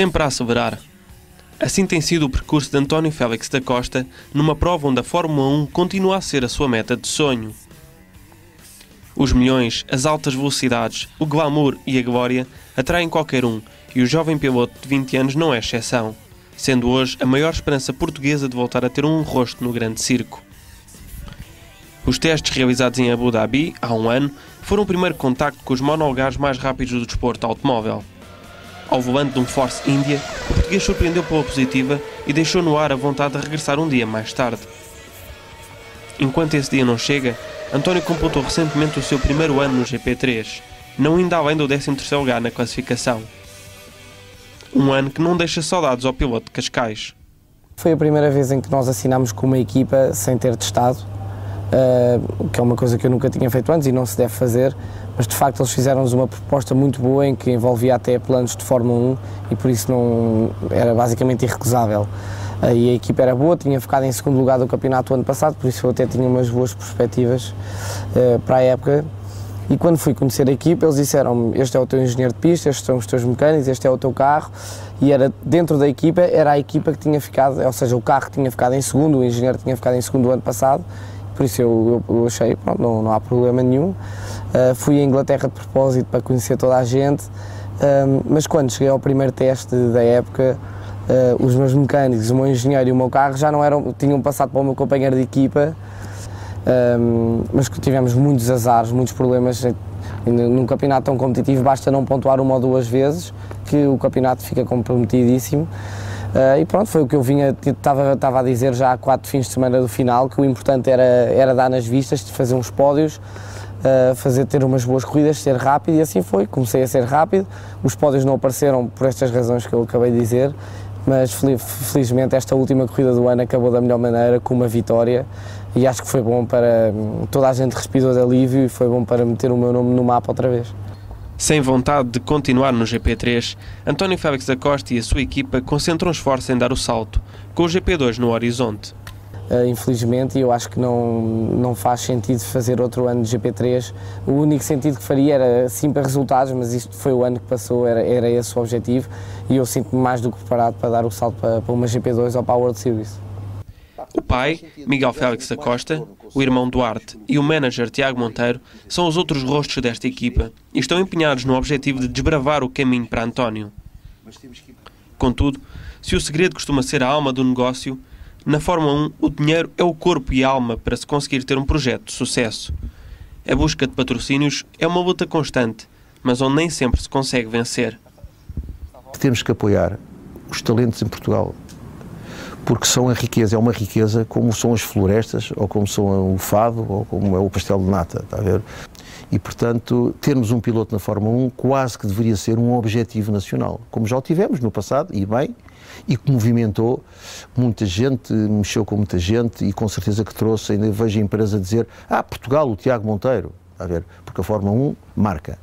sempre a acelerar. Assim tem sido o percurso de António Félix da Costa numa prova onde a Fórmula 1 continua a ser a sua meta de sonho. Os milhões, as altas velocidades, o glamour e a glória atraem qualquer um e o jovem piloto de 20 anos não é exceção, sendo hoje a maior esperança portuguesa de voltar a ter um rosto no grande circo. Os testes realizados em Abu Dhabi, há um ano, foram o primeiro contacto com os monolugares mais rápidos do desporto automóvel. Ao volante de um Force India, o português surpreendeu pela positiva e deixou no ar a vontade de regressar um dia mais tarde. Enquanto esse dia não chega, António completou recentemente o seu primeiro ano no GP3, não indo além do 13º lugar na classificação. Um ano que não deixa saudades ao piloto de Cascais. Foi a primeira vez em que nós assinámos com uma equipa sem ter testado, uh, que é uma coisa que eu nunca tinha feito antes e não se deve fazer, mas de facto eles fizeram-nos uma proposta muito boa em que envolvia até planos de Fórmula 1 e por isso não era basicamente irrecusável. Uh, e a equipa era boa, tinha ficado em segundo lugar do campeonato ano passado, por isso eu até tinha umas boas perspectivas uh, para a época. E quando fui conhecer a equipa, eles disseram este é o teu engenheiro de pista, estes são os teus mecânicos, este é o teu carro. E era dentro da equipa, era a equipa que tinha ficado, ou seja, o carro tinha ficado em segundo, o engenheiro tinha ficado em segundo ano passado por isso eu, eu, eu achei, pronto, não, não há problema nenhum. Uh, fui à Inglaterra de propósito para conhecer toda a gente, uh, mas quando cheguei ao primeiro teste da época, uh, os meus mecânicos, o meu engenheiro e o meu carro já não eram, tinham passado para o meu companheiro de equipa, mas que tivemos muitos azares, muitos problemas. Num campeonato tão competitivo basta não pontuar uma ou duas vezes que o campeonato fica comprometidíssimo. Uh, e pronto, foi o que eu vinha, estava, estava a dizer já há quatro fins de semana do final, que o importante era, era dar nas vistas, fazer uns pódios, fazer, ter umas boas corridas, ser rápido e assim foi. Comecei a ser rápido, os pódios não apareceram por estas razões que eu acabei de dizer, mas felizmente esta última corrida do ano acabou da melhor maneira, com uma vitória e acho que foi bom para toda a gente respirou de alívio e foi bom para meter o meu nome no mapa outra vez. Sem vontade de continuar no GP3, António Félix da Costa e a sua equipa concentram esforço em dar o salto, com o GP2 no horizonte. Uh, infelizmente, eu acho que não, não faz sentido fazer outro ano de GP3. O único sentido que faria era sim para resultados, mas isto foi o ano que passou, era, era esse o objetivo e eu sinto-me mais do que preparado para dar o salto para, para uma GP2 ou para a World Series. O pai, Miguel Félix da Costa, o irmão Duarte e o manager Tiago Monteiro são os outros rostos desta equipa e estão empenhados no objetivo de desbravar o caminho para António. Contudo, se o segredo costuma ser a alma do negócio, na Fórmula 1 o dinheiro é o corpo e alma para se conseguir ter um projeto de sucesso. A busca de patrocínios é uma luta constante, mas onde nem sempre se consegue vencer. Temos que apoiar os talentos em Portugal, porque são a riqueza, é uma riqueza como são as florestas, ou como são o fado, ou como é o pastel de nata, está a ver? E, portanto, termos um piloto na Fórmula 1 quase que deveria ser um objetivo nacional, como já o tivemos no passado, e bem, e que movimentou muita gente, mexeu com muita gente e com certeza que trouxe, ainda vejo a empresa dizer, ah, Portugal, o Tiago Monteiro, a ver, porque a Fórmula 1 marca.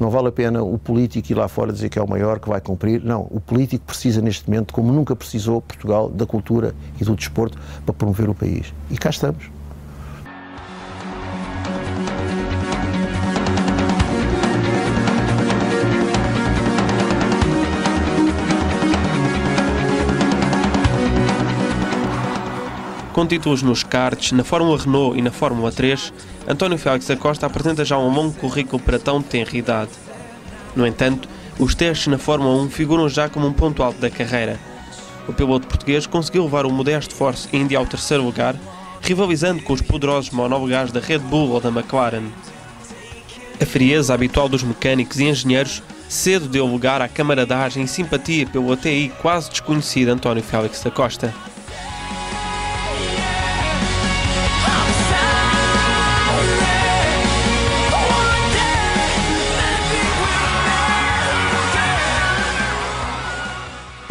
Não vale a pena o político ir lá fora dizer que é o maior, que vai cumprir. Não, o político precisa neste momento, como nunca precisou Portugal, da cultura e do desporto para promover o país. E cá estamos. Com títulos nos karts, na Fórmula Renault e na Fórmula 3, António Félix da Costa apresenta já um longo currículo para tão tenra idade. No entanto, os testes na Fórmula 1 figuram já como um ponto alto da carreira. O piloto português conseguiu levar o modesto Force India ao terceiro lugar, rivalizando com os poderosos monolugares da Red Bull ou da McLaren. A frieza habitual dos mecânicos e engenheiros cedo deu lugar à camaradagem e simpatia pelo aí quase desconhecido António Félix da Costa.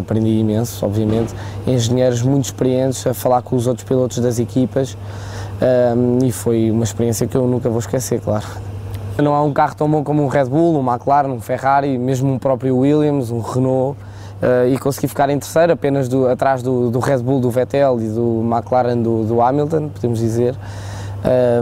Aprendi imenso, obviamente, engenheiros muito experientes a falar com os outros pilotos das equipas um, e foi uma experiência que eu nunca vou esquecer, claro. Não há um carro tão bom como um Red Bull, um McLaren, um Ferrari, mesmo um próprio Williams, um Renault, uh, e consegui ficar em terceiro, apenas do, atrás do, do, Red Bull do Vettel e do McLaren do, do Hamilton, podemos dizer.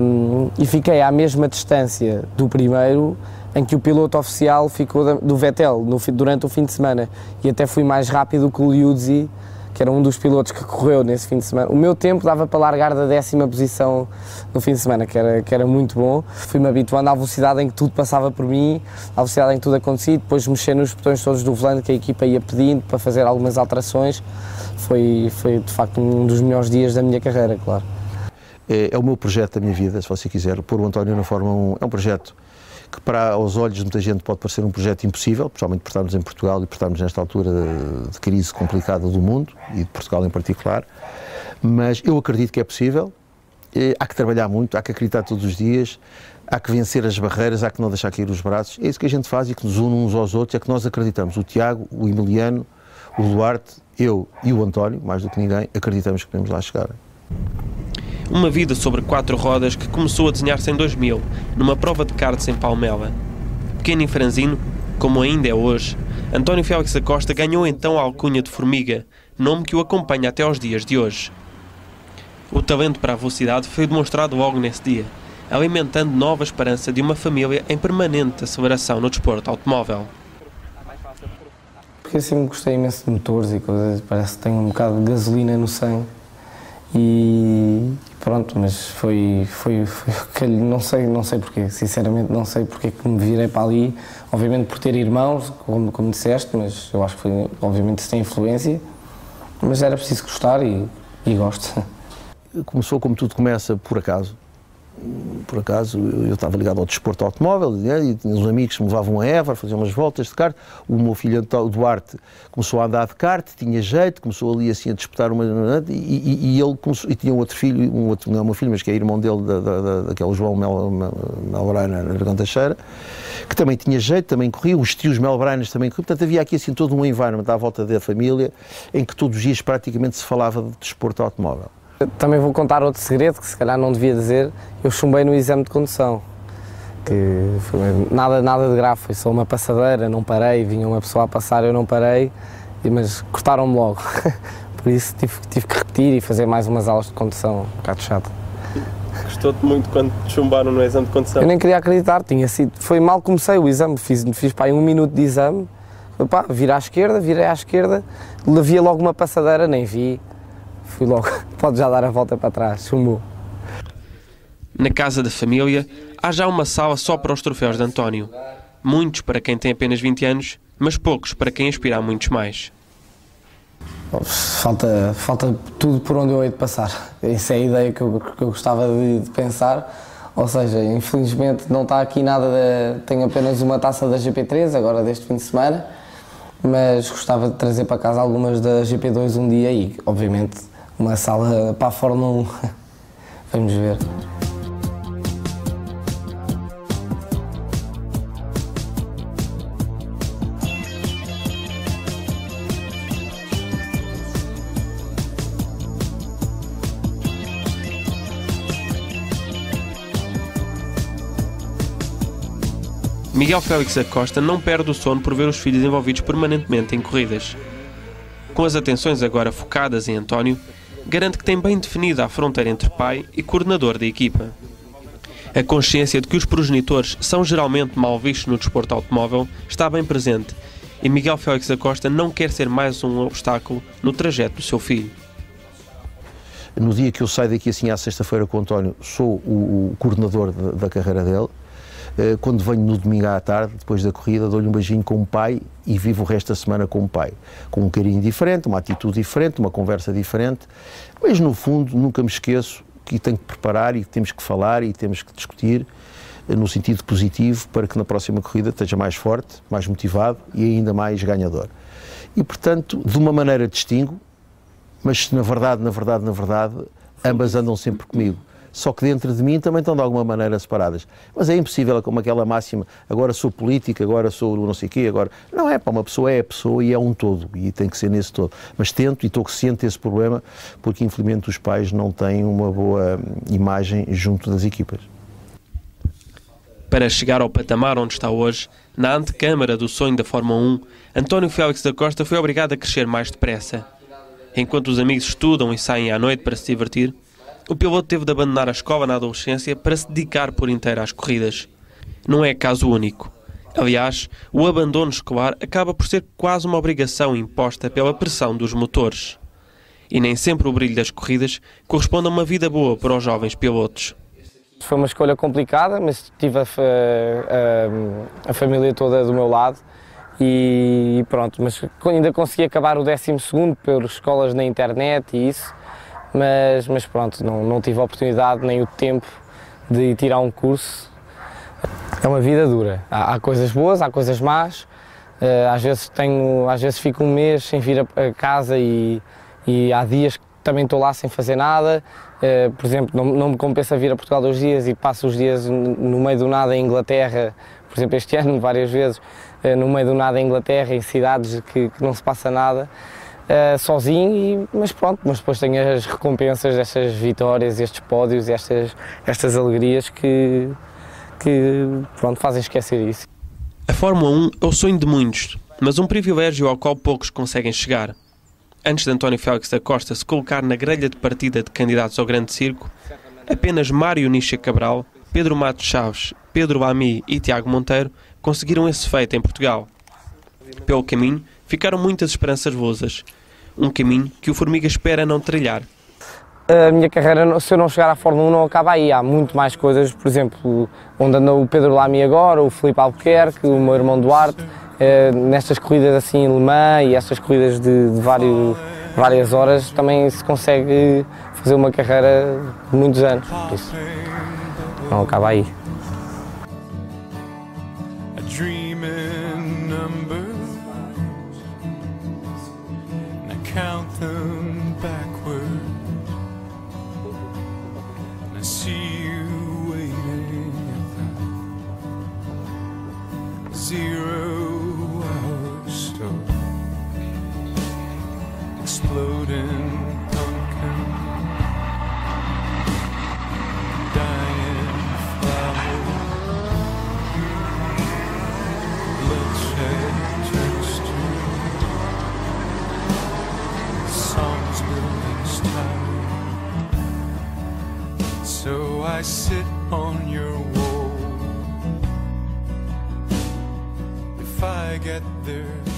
Um, e fiquei à mesma distância do primeiro em que o piloto oficial ficou do Vettel no, durante o fim de semana e até fui mais rápido que o Liuzzi que era um dos pilotos que correu nesse fim de semana. O meu tempo dava para largar da décima posição no fim de semana, que era, que era muito bom. Fui-me habituando à velocidade em que tudo passava por mim, à velocidade em que tudo acontecia, depois mexer nos botões todos do volante que a equipa ia pedindo para fazer algumas alterações. Foi, foi de facto um dos melhores dias da minha carreira, claro. É, é o meu projeto da minha vida, se você quiser. Pôr o António na Fórmula 1 é um projeto que para aos olhos de muita gente pode parecer um projeto impossível, principalmente por estarmos em Portugal e por estarmos nesta altura de crise complicada do mundo e de Portugal em particular, mas eu acredito que é possível, há que trabalhar muito, há que acreditar todos os dias, há que vencer as barreiras, há que não deixar cair os braços, é isso que a gente faz e que nos une uns aos outros, é que nós acreditamos, o Tiago, o Emiliano, o Duarte, eu e o António, mais do que ninguém, acreditamos que podemos lá chegar. Uma vida sobre quatro rodas que começou a desenhar-se em 2000, numa prova de karts em Palmela. Pequeno e franzino, como ainda é hoje, António Félix da Costa ganhou então a alcunha de Formiga, nome que o acompanha até aos dias de hoje. O talento para a velocidade foi demonstrado logo nesse dia, alimentando nova esperança de uma família em permanente aceleração no desporto automóvel. Porque sempre gostei imenso de motores e coisas, parece que tenho um bocado de gasolina no sangue e pronto, mas foi, foi, foi não sei, não sei porquê, sinceramente não sei porque que me virei para ali, obviamente por ter irmãos, como, como disseste, mas eu acho que foi, obviamente isso tem influência, mas era preciso gostar e, e gosto. Começou como tudo começa por acaso, por acaso, eu estava ligado ao desporto automóvel né, e tinha uns amigos que me levavam a Évora, faziam umas voltas de kart. O meu filho o Duarte começou a andar de kart, tinha jeito, começou ali assim a disputar uma. Né, e, e, e ele começou, e tinha um outro filho, um outro, não é meu filho, mas que é irmão dele, da, da, da, daquele João Mel, Teixeira, que também tinha jeito, também corria, os tios Melbrainers também corriam. Portanto, havia aqui assim todo um environment à volta da família em que todos os dias praticamente se falava de desporto automóvel. Também vou contar outro segredo que se calhar não devia dizer. Eu chumbei no exame de condução. Que foi nada, nada de grave, foi só uma passadeira, não parei, vinha uma pessoa a passar, eu não parei, mas cortaram-me logo. Por isso tive, tive que repetir e fazer mais umas aulas de condução, um bocado chato. Gostou-te muito quando te chumbaram no exame de condução? Eu nem queria acreditar, tinha sido. Foi mal comecei o exame, fiz, fiz aí um minuto de exame, pá, vira à esquerda, virei à esquerda, levia logo uma passadeira, nem vi, fui logo, pode já dar a volta para trás, chumbou. Na casa da família, há já uma sala só para os troféus de António. Muitos para quem tem apenas 20 anos, mas poucos para quem aspira a muitos mais. Falta, falta tudo por onde eu hei de passar. Essa é a ideia que eu, que eu gostava de, de, pensar. Ou seja, infelizmente não está aqui nada, de, tenho apenas uma taça da GP3, agora deste fim de semana, mas gostava de trazer para casa algumas da GP2 um dia e, obviamente, uma sala para a Fórmula 1. Vamos ver. Miguel Félix Acosta não perde o sono por ver os filhos envolvidos permanentemente em corridas. Com as atenções agora focadas em António, garante que tem bem definida a fronteira entre pai e coordenador da equipa. A consciência de que os progenitores são geralmente mal vistos no desporto automóvel está bem presente e Miguel Félix da Costa não quer ser mais um obstáculo no trajeto do seu filho. No dia que eu saio daqui assim à sexta-feira com o António, sou o, o coordenador da, da carreira dele quando venho no domingo à tarde, depois da corrida, dou-lhe um beijinho com o pai e vivo o resto da semana com o pai. Com um carinho diferente, uma atitude diferente, uma conversa diferente, mas no fundo nunca me esqueço que tenho que preparar e que temos que falar e temos que discutir eh, no sentido positivo para que na próxima corrida esteja mais forte, mais motivado e ainda mais ganhador. E portanto, de uma maneira distingo, mas na verdade, na verdade, na verdade, ambas andam sempre comigo só que dentro de mim também estão de alguma maneira separadas. Mas é impossível, como aquela máxima, agora sou política, agora sou não sei o quê, agora... Não é, para uma pessoa é a pessoa e é um todo, e tem que ser nesse todo. Mas tento e estou ciente desse problema, porque infelizmente os pais não têm uma boa imagem junto das equipas. Para chegar ao patamar onde está hoje, na antecâmara do sonho da Fórmula 1, António Félix da Costa foi obrigado a crescer mais depressa. Enquanto os amigos estudam e saem à noite para se divertir, o piloto teve de abandonar a escola na adolescência para se dedicar por inteiro às corridas. Não é caso único. Aliás, o abandono escolar acaba por ser quase uma obrigação imposta pela pressão dos motores. E nem sempre o brilho das corridas corresponde a uma vida boa para os jovens pilotos. Foi uma escolha complicada, mas tive a, a, a família toda do meu lado e pronto, mas ainda consegui acabar o 12 por escolas na internet e isso, mas, mas pronto, não, não tive a oportunidade nem o tempo de tirar um curso é uma vida dura. Há, há coisas boas, há coisas más. Uh, às vezes tenho, às vezes fico um mês sem vir a, casa e, e, há dias que também estou lá sem fazer nada. Uh, por exemplo, não, não, me compensa vir a Portugal dois dias e passo os dias no meio do nada em Inglaterra, por exemplo, este ano várias vezes, uh, no meio do nada em Inglaterra, em cidades que, que não se passa nada. Uh, sozinho, e, mas pronto, mas depois tenho as recompensas destas vitórias, estes pódios, estas, estas alegrias que, que pronto, fazem esquecer isso. A Fórmula 1 é o sonho de muitos, mas um privilégio ao qual poucos conseguem chegar. Antes de António Félix da Costa se colocar na grelha de partida de candidatos ao Grande Circo, apenas Mário Nisha Cabral, Pedro Matos Chaves, Pedro Lamy e Tiago Monteiro conseguiram esse feito em Portugal. Pelo caminho, ficaram muitas esperanças vozas. Um caminho que o Formiga espera não trilhar a minha carreira, se eu não chegar à Fórmula 1, não acaba aí. Há muito mais coisas, por exemplo, onde anda o Pedro Lamy agora, o Felipe Albuquerque, o meu irmão Duarte, eh, nestas corridas assim em Le Mans e estas corridas de, de vários, várias horas, também se consegue fazer uma carreira de muitos anos. Por isso, não acaba aí. Count them backwards sit on your wall. If I get there